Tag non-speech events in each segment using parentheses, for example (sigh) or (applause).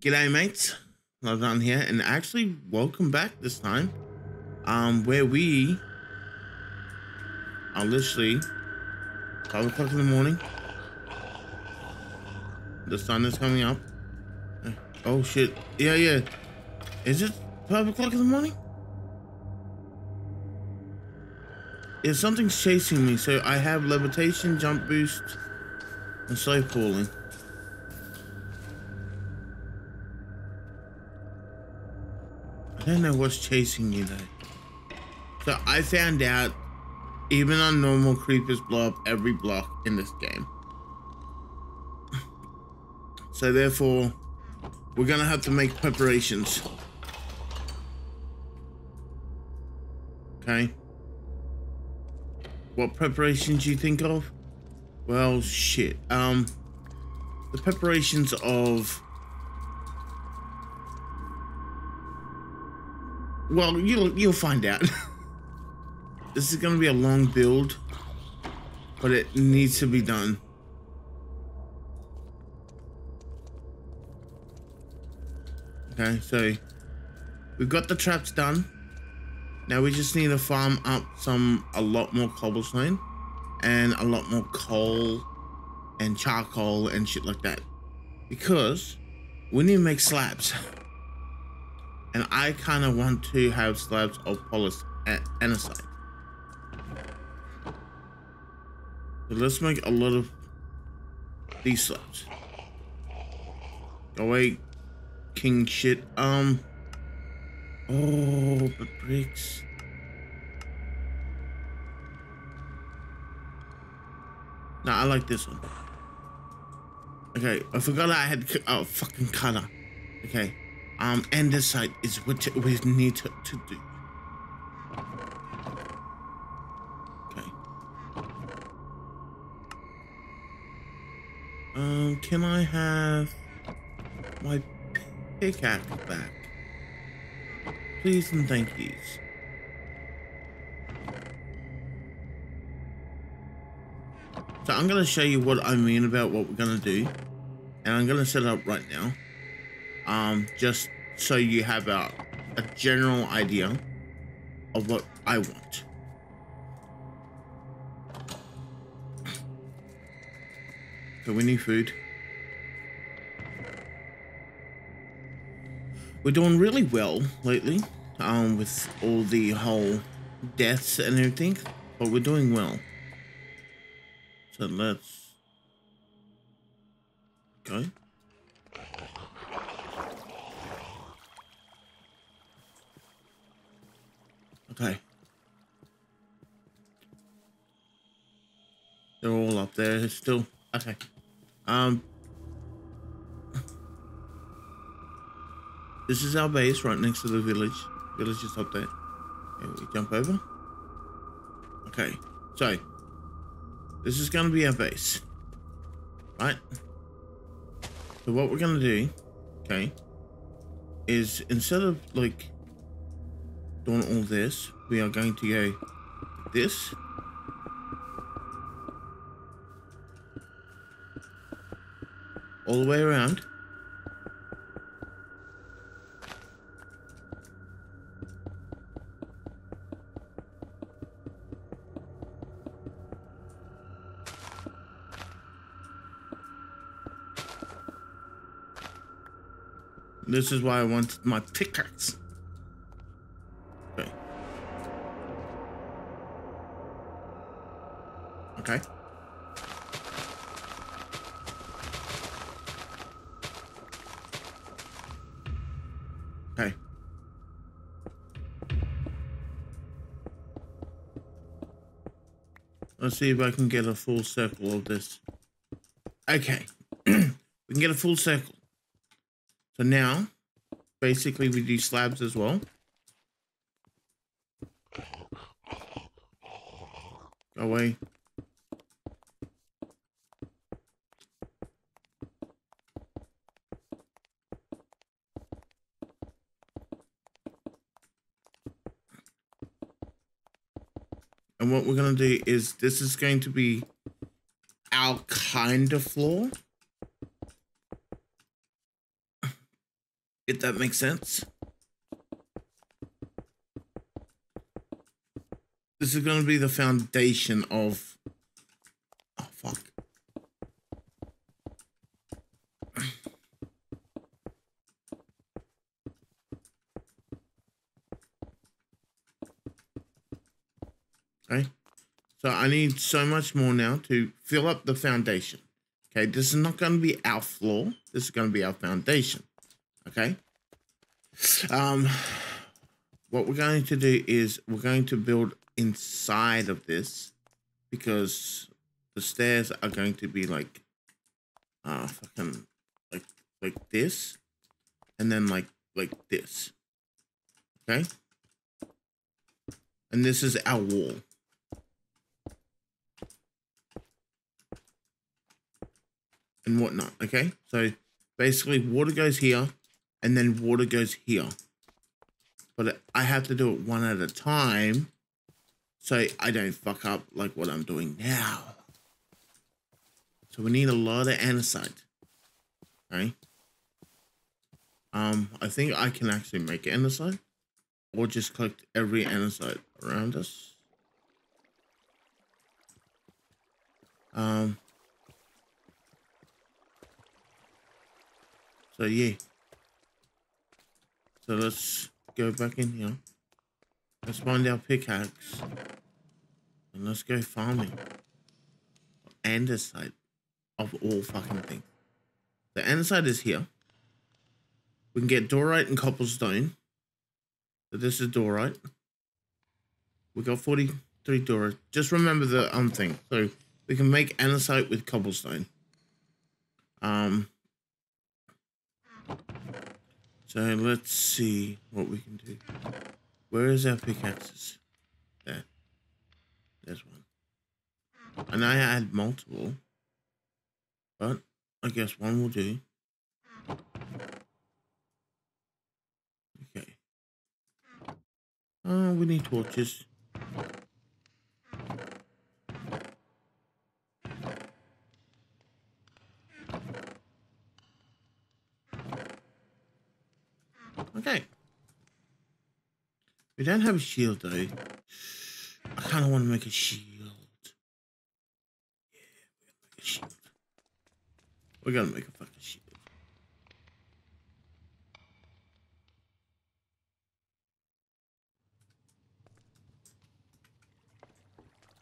G'day mates, Leftunder here, and actually welcome back this time. Um, where we are literally 5 o'clock in the morning. The sun is coming up. Oh shit. Yeah, yeah. Is it 5 o'clock in the morning? Yeah, something's chasing me, so I have levitation, jump boost, and slow falling. Know what's chasing you though. So I found out even on normal creepers blow up every block in this game. So therefore, we're gonna have to make preparations. Okay. What preparations you think of? Well, shit. Um, the preparations of Well, you'll you'll find out. (laughs) this is gonna be a long build, but it needs to be done. Okay, so we've got the traps done. Now we just need to farm up some a lot more cobblestone and a lot more coal and charcoal and shit like that. Because we need to make slabs. (laughs) And I kind of want to have slabs of polished andesite. So let's make a lot of these slabs. Away, king shit. Um. Oh, but bricks. Nah, I like this one. Okay, I forgot I had oh fucking color. Okay. Um, andesite is what we need to, to do. Okay. Um, can I have my pickaxe back? Please and thank yous. So I'm going to show you what I mean about what we're going to do. And I'm going to set up right now um, just so you have a, a general idea of what I want. So we need food. We're doing really well lately, um, with all the whole deaths and everything, but we're doing well. So let's go. Okay. Still. Okay. Um. This is our base right next to the village. Village is up there. We jump over. Okay. So. This is going to be our base. Right? So what we're going to do, okay, is instead of like doing all this, we are going to go this. All the way around. This is why I want my pickaxe. Let's see if I can get a full circle of this. Okay. (clears throat) we can get a full circle. So now, basically we do slabs as well. Go away. Do is this is going to be our kind of floor. If that makes sense. This is going to be the foundation of. Oh, fuck. Okay. So I need so much more now to fill up the foundation. Okay, this is not going to be our floor. This is going to be our foundation. Okay. Um, what we're going to do is we're going to build inside of this because the stairs are going to be like, uh, fucking like like this, and then like like this. Okay. And this is our wall. And whatnot. Okay, so basically water goes here and then water goes here. But I have to do it one at a time so I don't fuck up like what I'm doing now. So we need a lot of andesite. Okay. Um, I think I can actually make andesite or just collect every andesite around us. Um, So yeah. So let's go back in here. Let's find our pickaxe. And let's go farming. Andesite. Of all fucking things. The andesite is here. We can get diorite and cobblestone. So this is diorite. We got 43 diorite. Just remember the um thing. So we can make andesite with cobblestone. Um so let's see what we can do. Where is our pickaxes? There. There's one. And I had multiple. But I guess one will do. Okay. Oh, we need torches. Okay. We don't have a shield though. I kind of want to make a shield. Yeah, we're gonna make a shield. We're gonna make a fucking shield.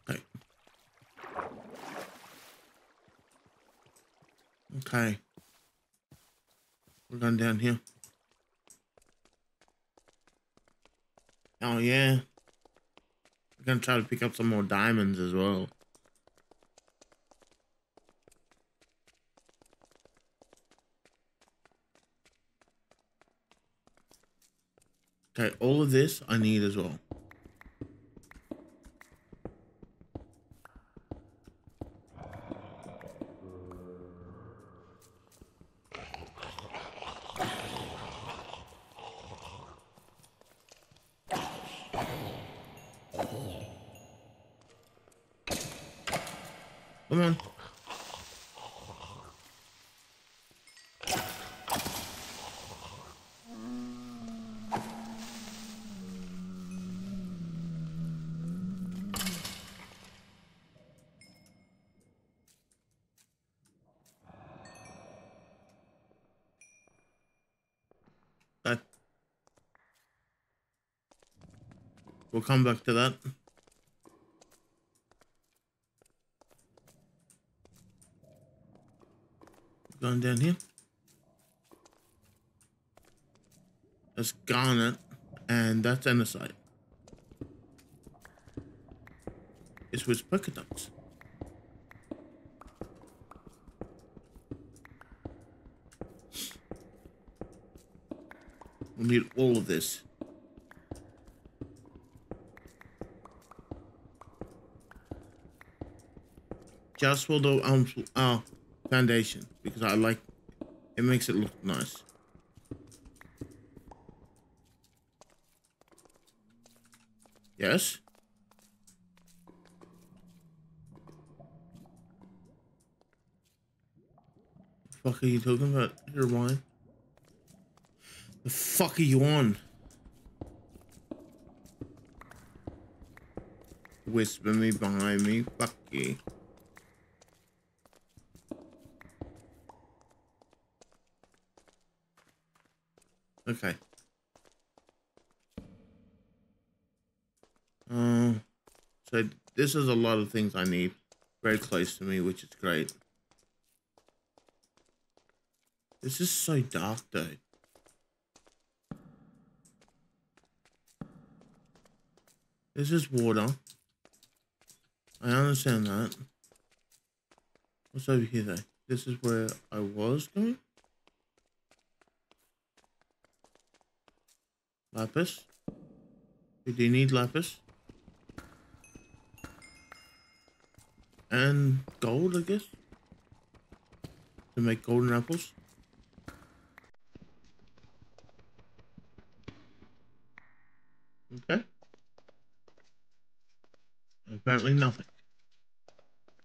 Okay. Okay. We're going down here. Oh, yeah. I'm gonna try to pick up some more diamonds as well. Okay, all of this I need as well. Come on. Okay. We'll come back to that. Going down here. That's garnet, and that's andesite. It's with polka dots. We need all of this. Just for the um uh foundation because I like it makes it look nice. Yes. What fuck are you talking about? Your wine. The fuck are you on? Whisper me behind me. Fuck you. Okay. Um, so this is a lot of things I need. Very close to me, which is great. This is so dark though. This is water. I understand that. What's over here though? This is where I was going? Lapis? Do you need lapis? And gold, I guess? To make golden apples? Okay. Apparently nothing.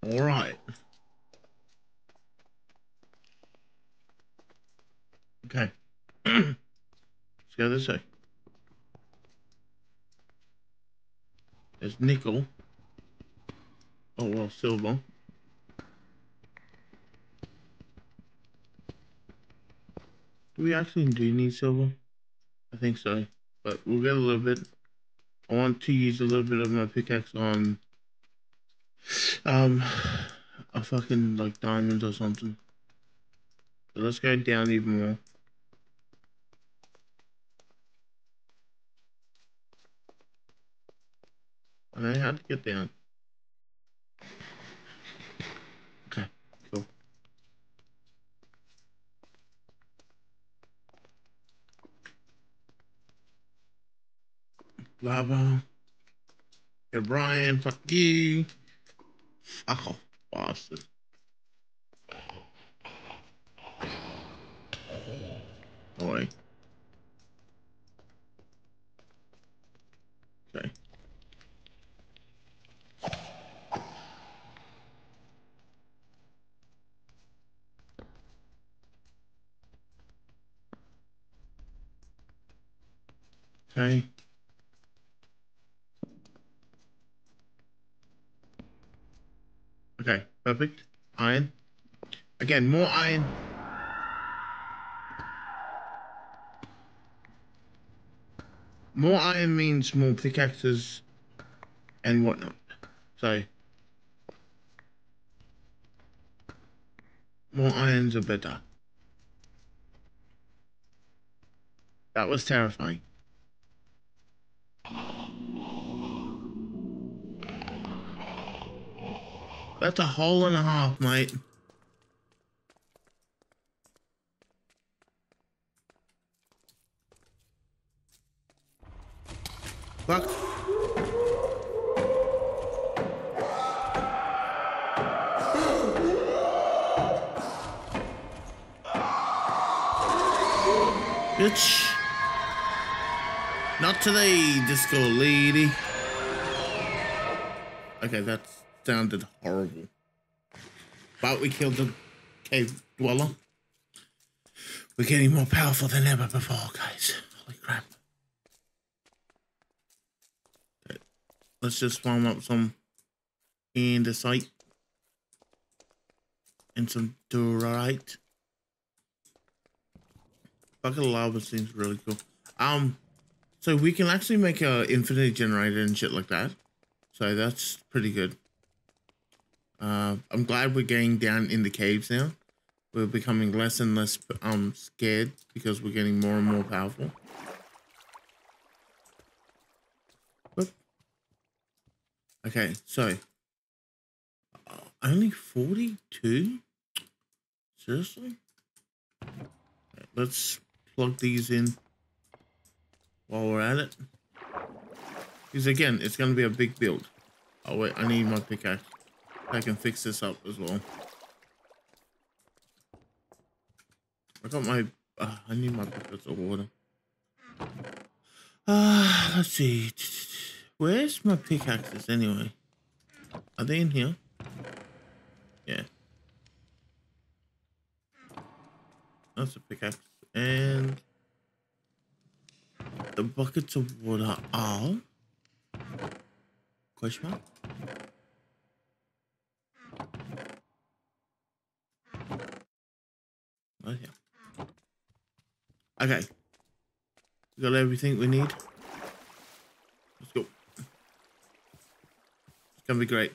Alright. Okay. (clears throat) Let's go this way. There's nickel. Oh well, silver. Do we actually do need silver? I think so. But we'll get a little bit. I want to use a little bit of my pickaxe on um a fucking like diamond or something. So let's go down even more. To get down. Okay, cool. Lava. Hey Brian, fuck you. Fuck off, Boston. Boy. Perfect. Iron. Again, more iron. More iron means more pickaxes and whatnot. So, more irons are better. That was terrifying. That's a hole and a half, mate. Fuck. Bitch. Not today, disco lady. Okay, that sounded horrible. But we killed the cave dweller. We're getting more powerful than ever before, guys. Holy crap. Let's just farm up some andesite and some diorite. Bucket of lava seems really cool. Um, so we can actually make a infinity generator and shit like that. So that's pretty good. Uh, I'm glad we're getting down in the caves now. We're becoming less and less um scared because we're getting more and more powerful. Okay, so uh, only 42? Seriously? Okay, let's plug these in while we're at it. Because again, it's going to be a big build. Oh wait, I need my pickaxe. I can fix this up as well. I got my... Uh, I need my buckets of water. Uh, let's see. Where's my pickaxes anyway? Are they in here? Yeah. That's a pickaxe. And the buckets of water are question mark right here okay. We got everything we need. Let's go. It's gonna be great.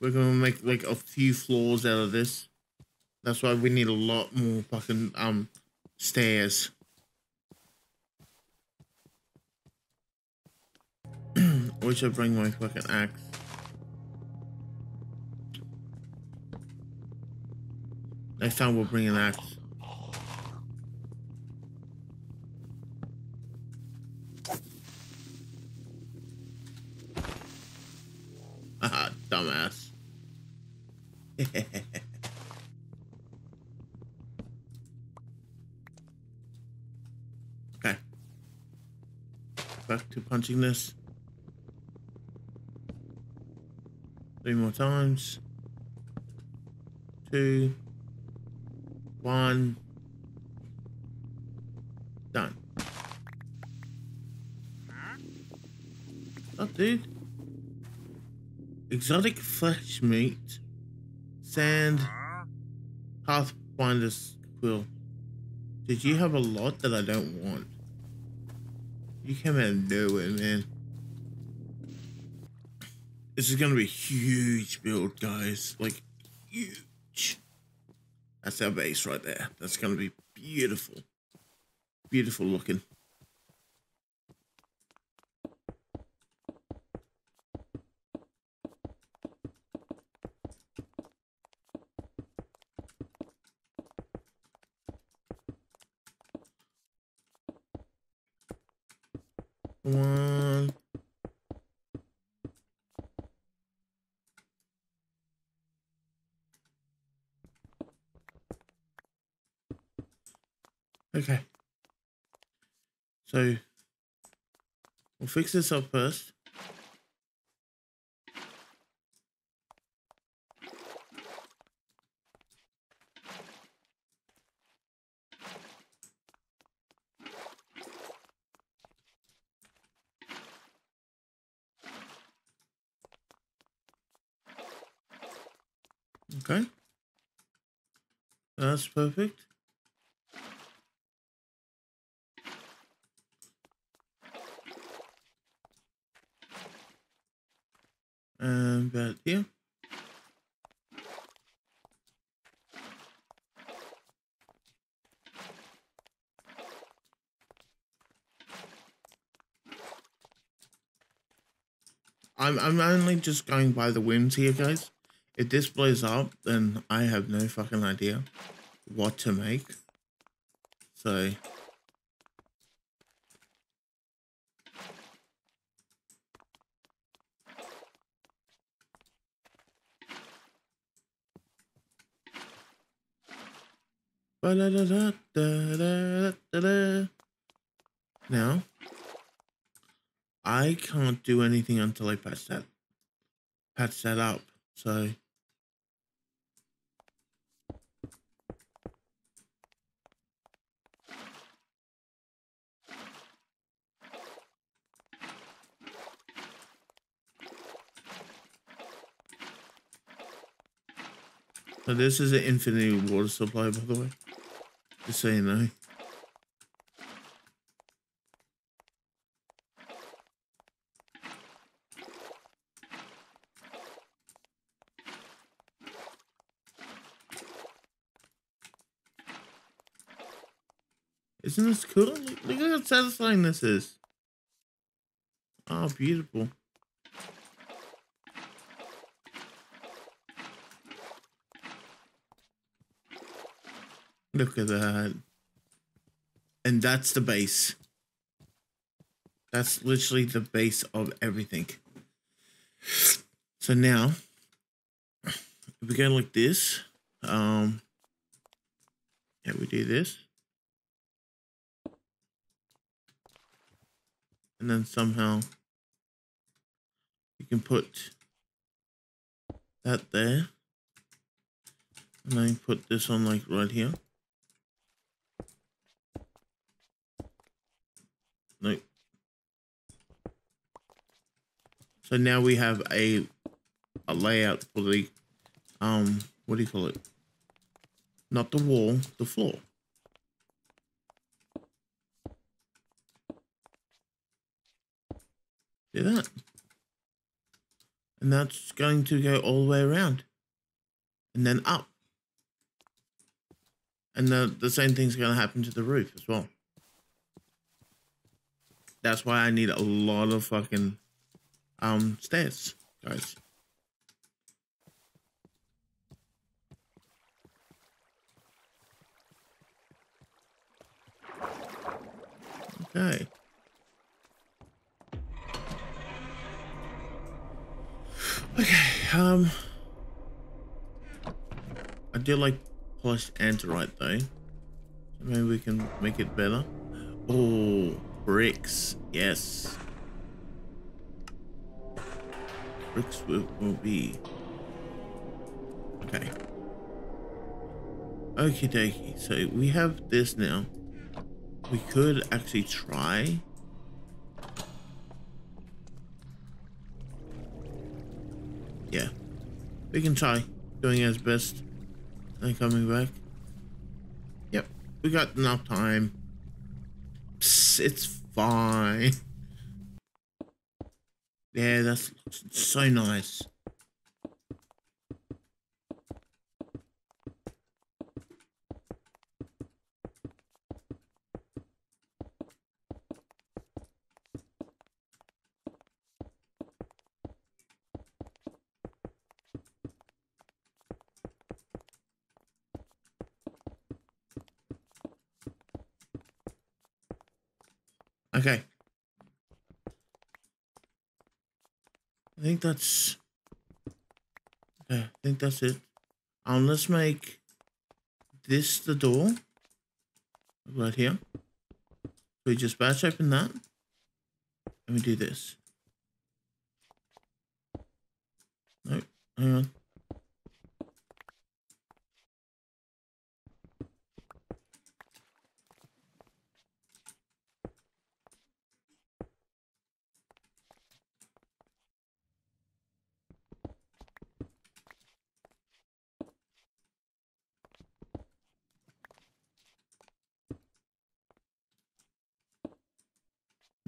We're gonna make like a few floors out of this. That's why we need a lot more fucking um stairs. (clears throat) Should I bring my fucking axe? Next time we'll bring an axe. Haha, (laughs) dumbass. (laughs) okay. Back to punching this. Three more times. Two. One. Done. Oh, dude. Exotic flesh meat. Sand. Pathfinder's quill. Did you have a lot that I don't want? You came out of nowhere, man. This is gonna be a huge build, guys. Like, huge. That's our base right there. That's gonna be beautiful. Beautiful looking. One. Okay. So we'll fix this up first. Okay. That's perfect. And back here. I'm only just going by the whims here, guys. If this blows up, then I have no fucking idea what to make. So Now, I can't do anything until I patch that patch that up. So So this is an infinity water supply, by the way. Just so you know. Isn't this cool? Look, look how satisfying this is. Oh, beautiful. Look at that. And that's the base. That's literally the base of everything. So now, if we go like this, um, yeah, we do this. and then somehow you can put that there. And then put this on like right here. Like so now we have a a layout for the um what do you call it? Not the wall the floor. See that? And that's going to go all the way around. And then up. And the, the same thing's going to happen to the roof as well. That's why I need a lot of fucking um stairs, guys. Okay. Okay, um I do like polished andesite though. Maybe we can make it better. Oh, bricks. Yes. Bricks will, will be. Okay. Okie dokie. So we have this now. We could actually try. Yeah. We can try doing as best and coming back. Yep. We got enough time. Psst, it's fine. Yeah, that's so nice. Okay. I think that's okay, I think that's it. Um let's make this the door right here. We just batch open that. Let me do this. Nope, hang on.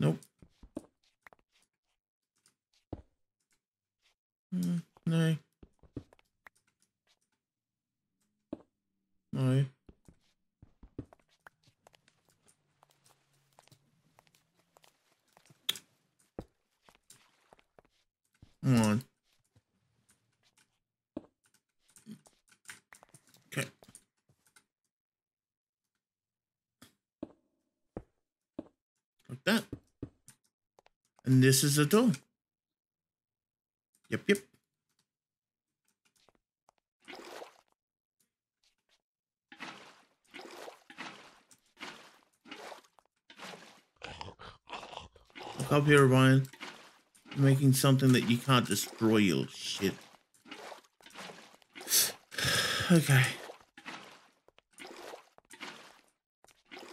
Nope. Mm, no. No. Come on. Okay. Like that. And this is the door. Yep, yep. Up here, Ryan. Making something that you can't destroy, you shit. (sighs) Okay.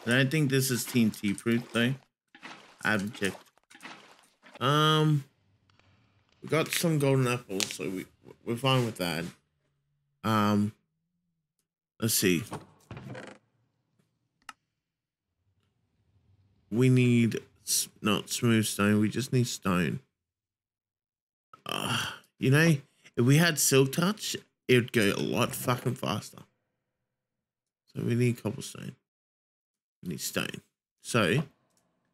I think this is TNT proof thing. Checked. Um, we got some golden apples, so we we're fine with that. Um, let's see. We need not smooth stone. We just need stone. Uh, you know, if we had silk touch, it would go a lot fucking faster. So we need cobblestone. We need stone. So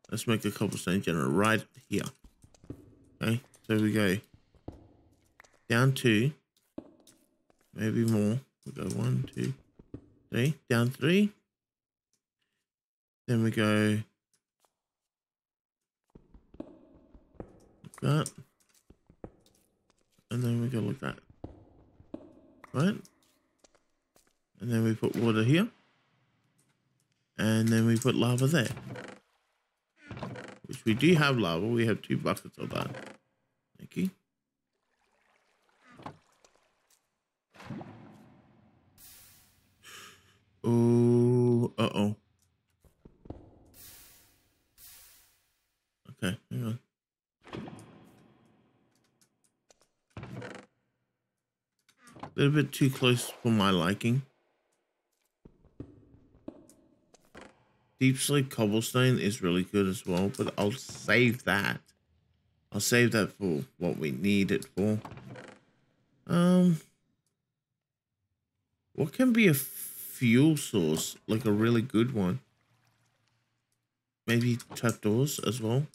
let's make a cobblestone generator right here. Okay, so we go down two, maybe more. We go one, two, three, down three. Then we go that. And then we go like that. Right? And then we put water here. And then we put lava there. Which we do have lava. We have two buckets of that. Thank you. Oh, uh-oh. Okay, hang on. A little bit too close for my liking. Deepslate Cobblestone is really good as well, but I'll save that. I'll save that for what we need it for. Um, what can be a fuel source, like a really good one? Maybe trapdoors as well.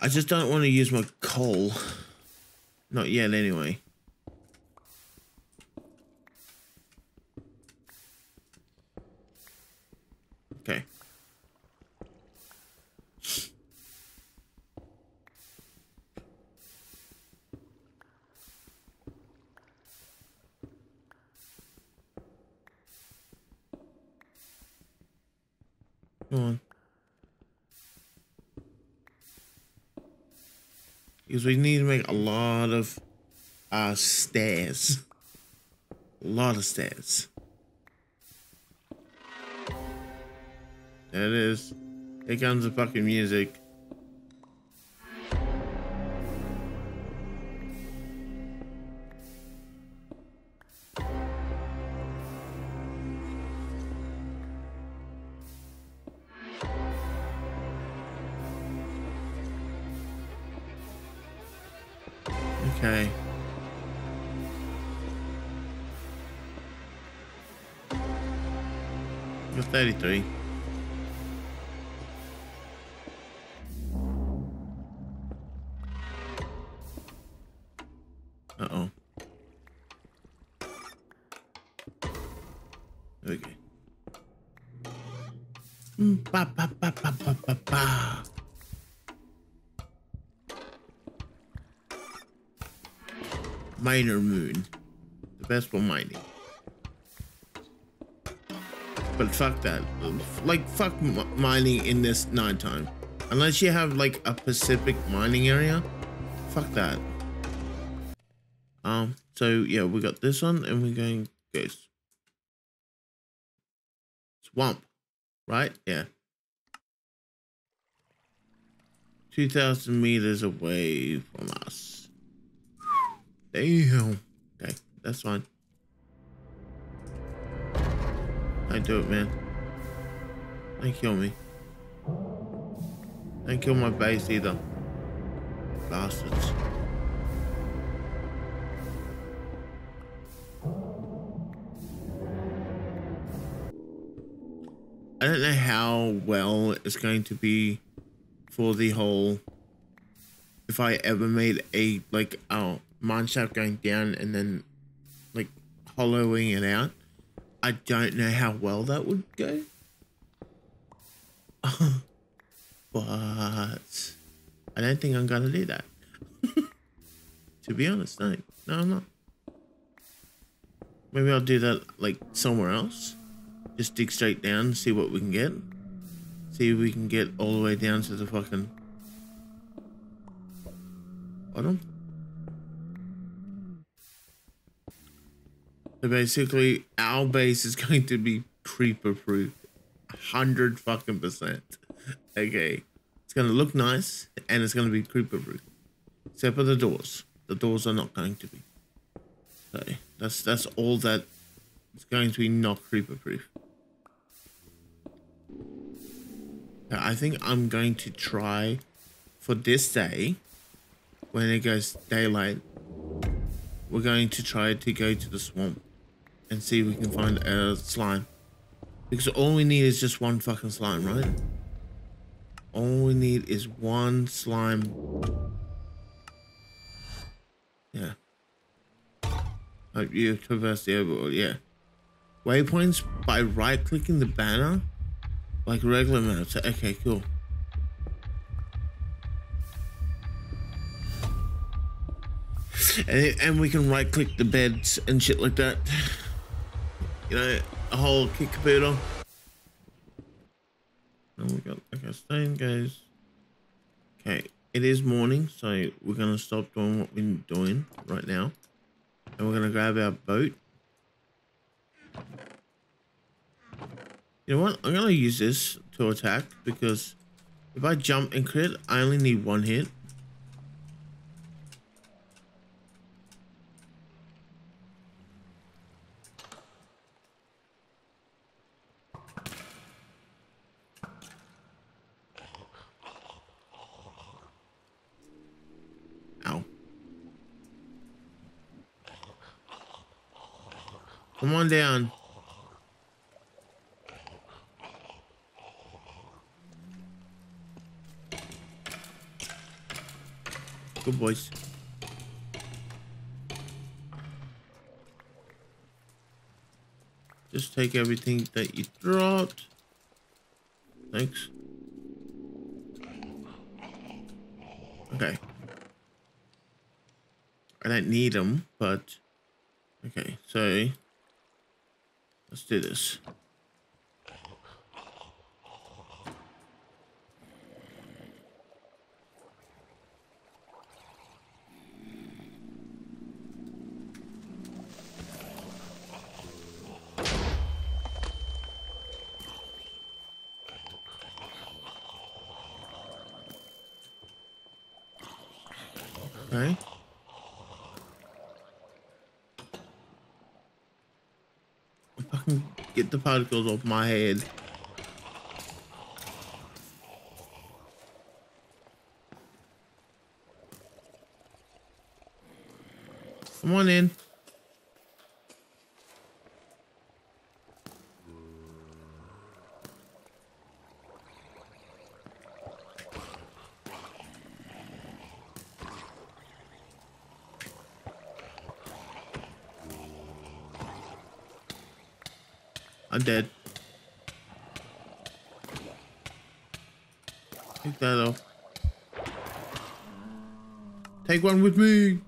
I just don't want to use my coal. Not yet, anyway. Okay. Come on. Because we need to make a lot of uh, stairs. A lot of stairs. There it is. Here comes the fucking music. You're 33. Uh-oh. Okay. Mm, ba, ba, ba, ba, ba, ba, ba. Miner moon. The best for mining. But fuck that. Like, fuck mining in this nighttime. Unless you have, like, a Pacific mining area. Fuck that. Um, so, yeah, we got this one, and we're going ghost. Swamp. Right? Yeah. 2,000 meters away from us. Damn. Okay, that's fine. I do it, man. Don't kill me. Don't kill my base either. Bastards. I don't know how well it's going to be for the whole if I ever made a like oh mine shaft going down and then like hollowing it out. I don't know how well that would go. (laughs) but I don't think I'm gonna do that. (laughs) to be honest, no. No, I'm not. Maybe I'll do that like somewhere else. Just dig straight down, see what we can get. See if we can get all the way down to the fucking bottom. So basically, our base is (laughs) going to be creeper proof. 100 fucking percent. Okay. It's going to look nice and it's going to be creeper proof. Except for the doors. The doors are not going to be. So that's that's all that it's going to be not creeper proof. I think I'm going to try for this day when it goes daylight. We're going to try to go to the swamp and see if we can find a slime. Because all we need is just one fucking slime, right? All we need is one slime. Yeah. Oh, you traverse the overworld, yeah. Waypoints by right-clicking the banner? Like regular maps. Okay, cool. And, and we can right-click the beds and shit like that. You know, a whole kick caboodle. And we got like a stone goes. Okay, it is morning, so we're gonna stop doing what we're doing right now. And we're gonna grab our boat. You know what? I'm gonna use this to attack because if I jump and crit, I only need one hit. Come on down. Good boys. Just take everything that you dropped. Thanks. Okay. I don't need them, but okay, so let's do this. Okay. Fucking (laughs) get the particles off my head. Come on in. Dead. Take that off. Take one with me.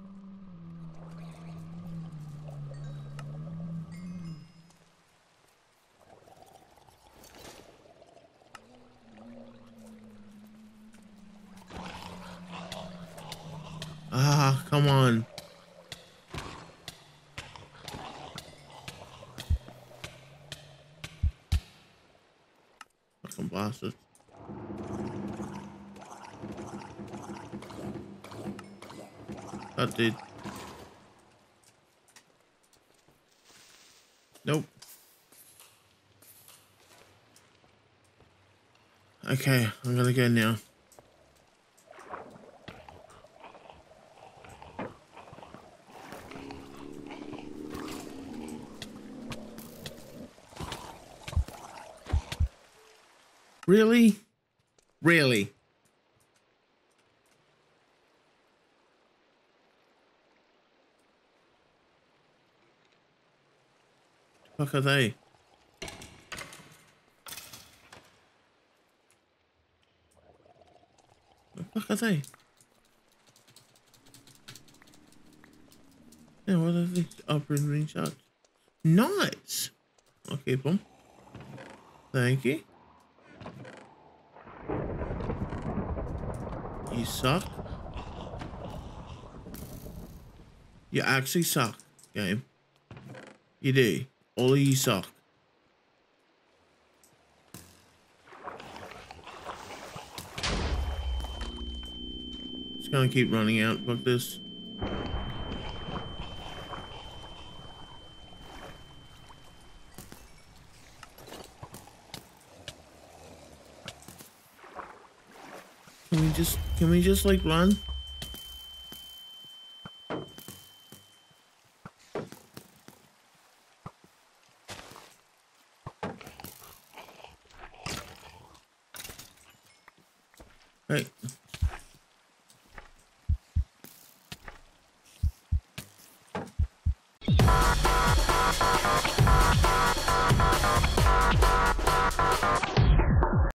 Ah, come on. Fucking. That did. Nope. Okay, I'm gonna go now. Really? Really? Fuck are they? The fuck are they? Yeah, what are these open ring shots? Nice! Keep them. Thank you. You suck. You actually suck, game. You do. All of you suck. Just gonna keep running out like this. Can we just, can we just like run?